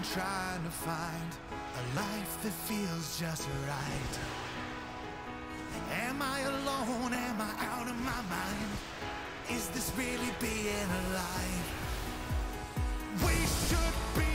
been trying to find a life that feels just right. Am I alone? Am I out of my mind? Is this really being alive? We should be.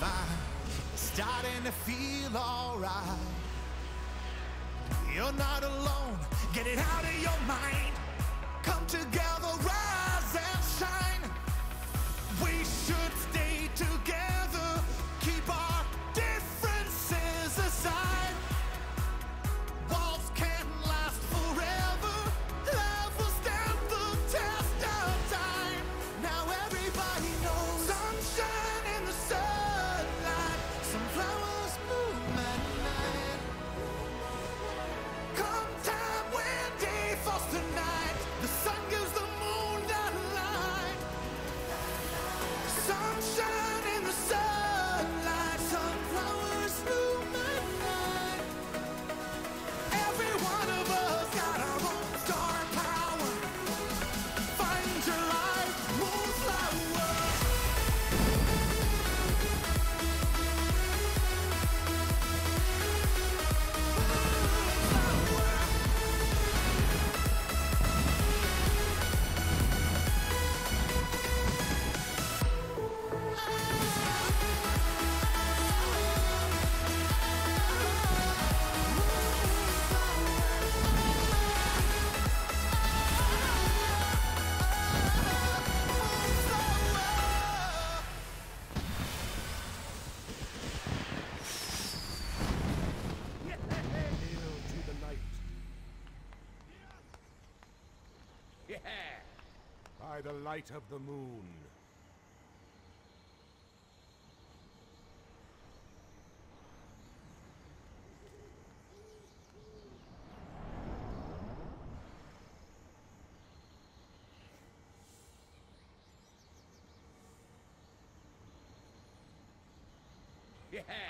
fine, starting to feel alright. You're not alone, get it out of your mind. By the light of the moon. Yeah!